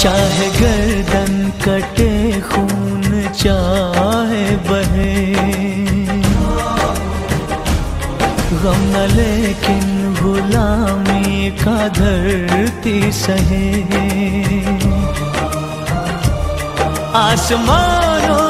चाहे गर्दन कटे खून चाहे बहे। गम न लेकिन गुलामी का धरती सहे। आसमान